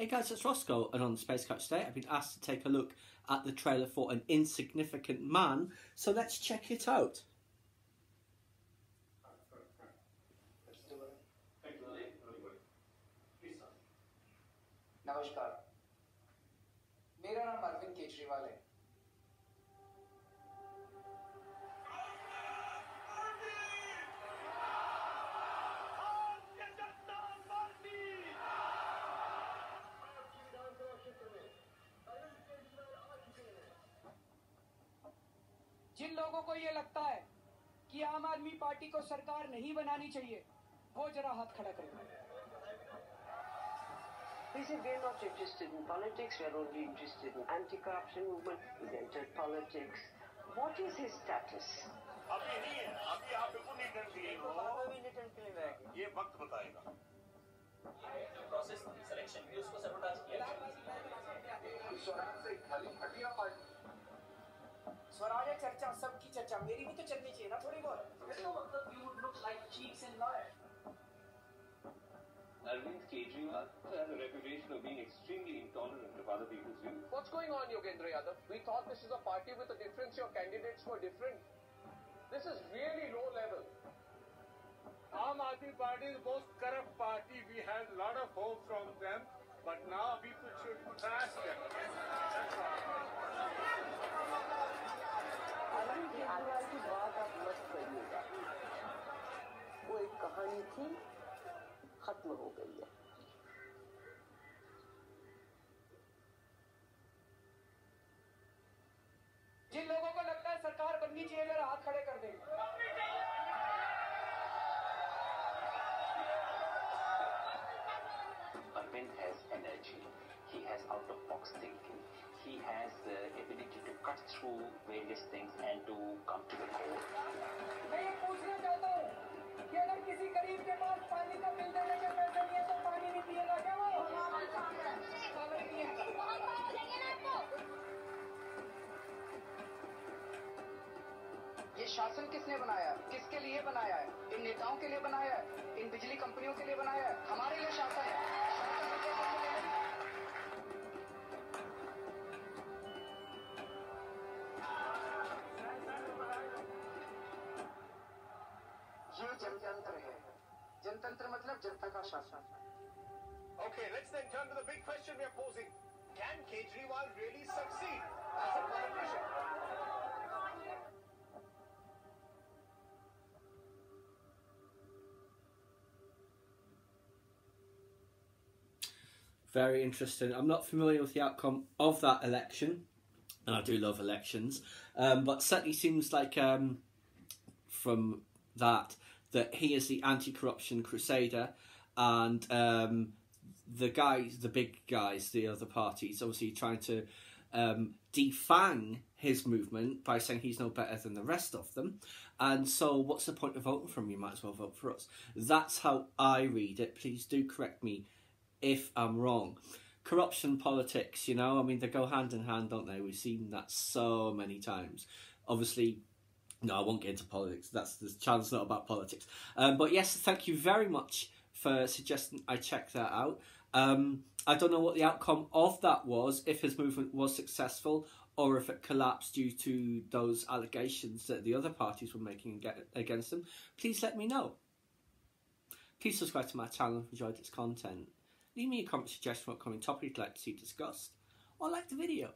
Hey guys, it's Roscoe, and on the Space Couch today, I've been asked to take a look at the trailer for An Insignificant Man, so let's check it out. नमस्कार मेरा नाम अरविंद केजरीवाल है लोगों को ये लगता है कि आम आदमी पार्टी को सरकार नहीं बनानी चाहिए वो जरा हाथ खड़ा करें They say we're not interested in politics, we're only interested in anti-corruption movement. He's entered politics. What is his status? अभी नहीं है अभी आप बिल्कुल नहीं डर दिए हो ये वक्त बताएगा जो प्रोसेस थी सिलेक्शन की उसको सबोटाज किया स्वराज है चर्चा सबकी चर्चा मेरी भी तो चलनी चाहिए ना थोड़ी बहुत Arvind Kejriwal has a reputation of being extremely intolerant of other people's views. What's going on, Yogendra Yadav? We thought this is a party with a difference. Your candidates were different. This is really low level. Aam Aadmi Party is the most corrupt party. We had a lot of hope from them, but now people थी खत्म हो गई है जिन लोगों को लगता है सरकार बननी चाहिए जरा हाथ खड़े कर दें Arvind has energy. He has out-of-box thinking. He has the ability to cut through various things and to come to the core. शासन किसने बनाया किसके लिए बनाया है? इन नेताओं के लिए बनाया है? इन बिजली कंपनियों के लिए बनाया है? हमारे लिए शासन है? ये जनतंत्र है। जनतंत्र मतलब जनता का शासन। Okay, let's then turn to the big question we are posing. Can Kejriwal really succeed? Very interesting. I'm not familiar with the outcome of that election, and I do love elections, um, but certainly seems like um, from that that he is the anti-corruption crusader, and um, the guys, the big guys, the other parties, obviously trying to um, defang his movement by saying he's no better than the rest of them. And so, what's the point of voting for him? You might as well vote for us. That's how I read it. Please do correct me if I'm wrong. Corruption, politics, you know, I mean, they go hand in hand, don't they? We've seen that so many times. Obviously, no, I won't get into politics. That's the channel's not about politics. Um, but yes, thank you very much for suggesting I check that out. Um, I don't know what the outcome of that was, if his movement was successful or if it collapsed due to those allegations that the other parties were making against him. Please let me know. Please subscribe to my channel if you enjoyed its content. Leave me a comment suggestion what coming topic you'd like to see discussed, or like the video.